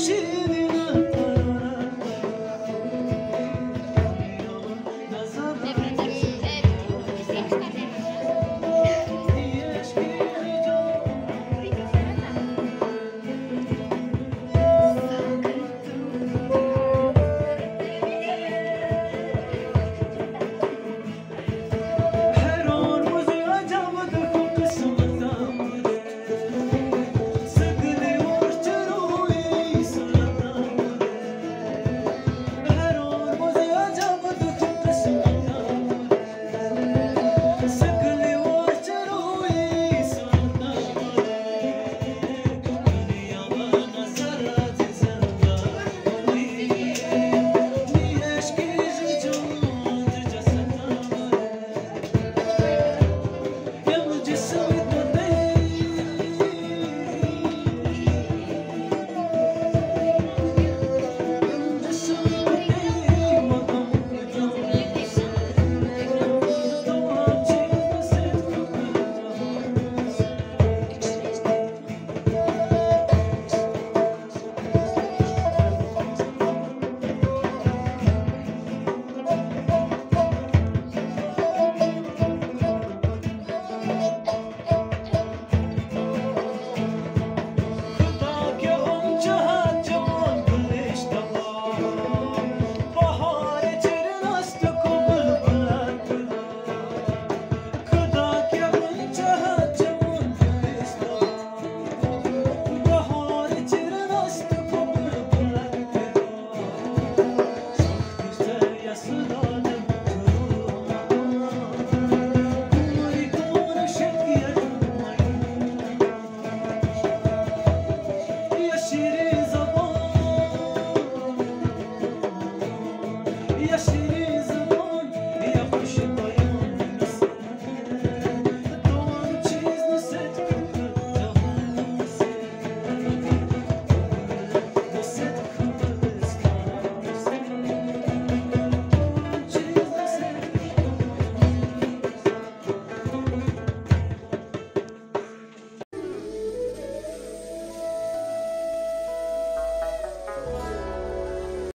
是。E assim